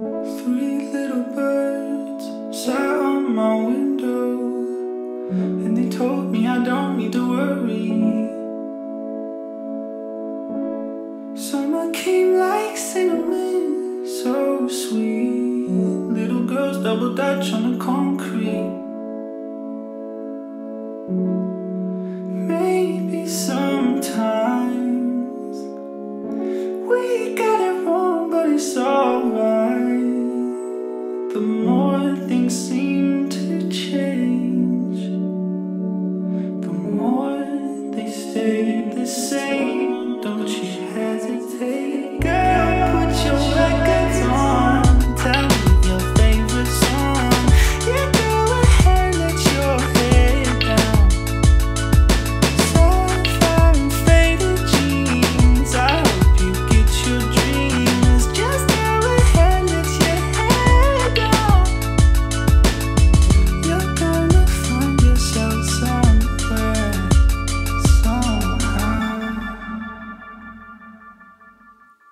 Three little birds sat on my window, and they told me I don't need to worry. Summer came like cinnamon, so sweet. Little girls double dutch on the The more things seem to change, the more they stay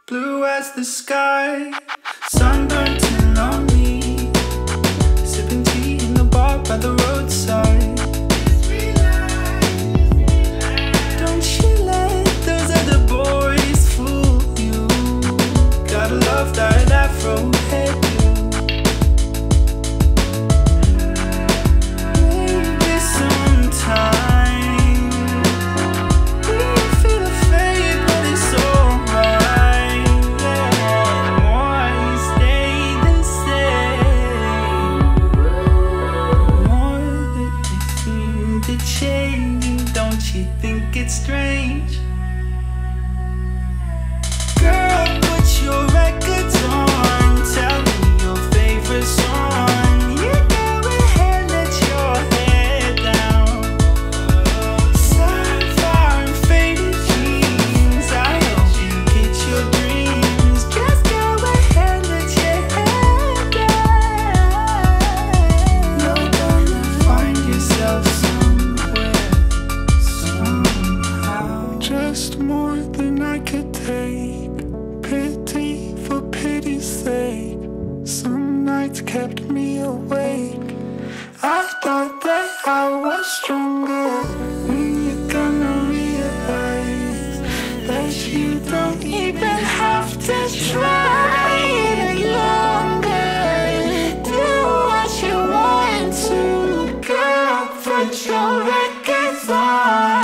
Blue as the sky, sunburnt and lonely. You think it's strange? just more than I could take. Pity for pity's sake. Some nights kept me awake. I thought that I was stronger. When you're gonna realize that you don't even have to try any longer. Do what you want to, girl. Put your records on.